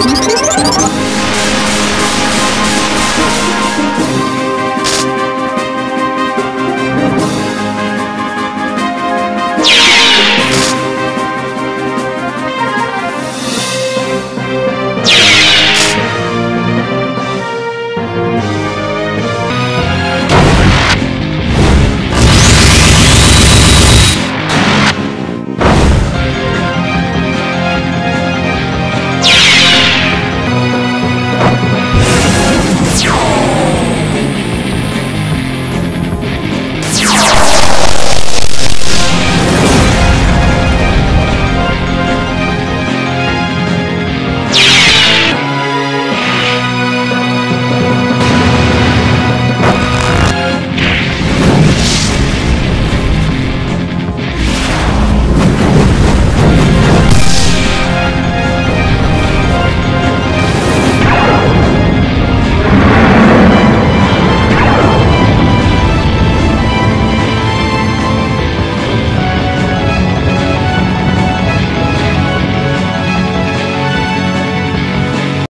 Sous-titrage Société